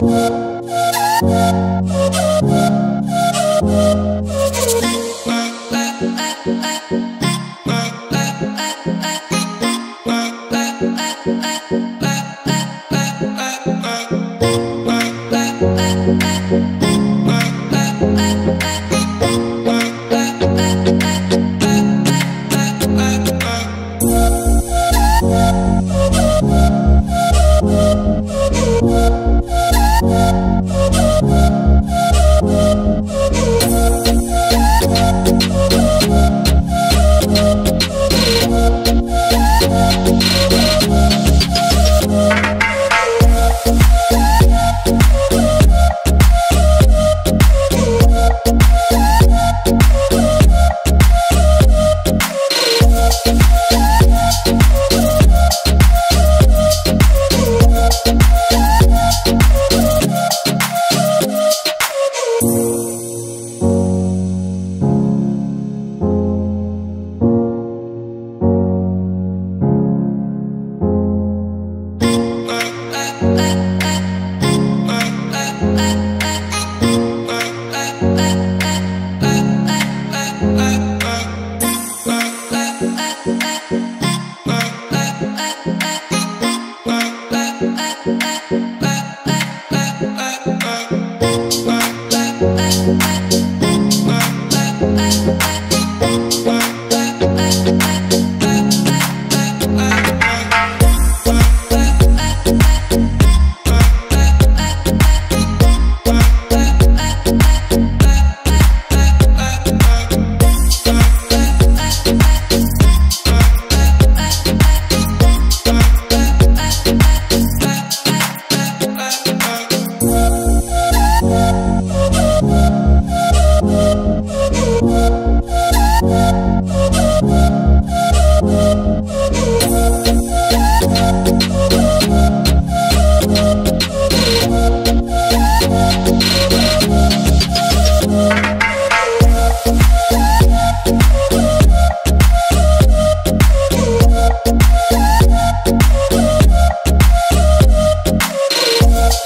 Bye. I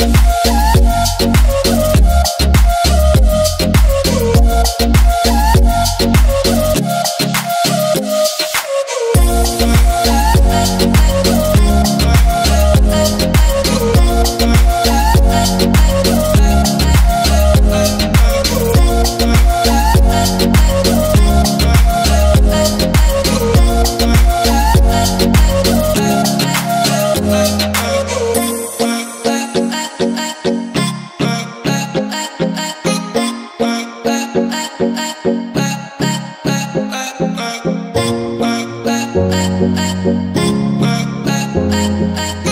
Bye. I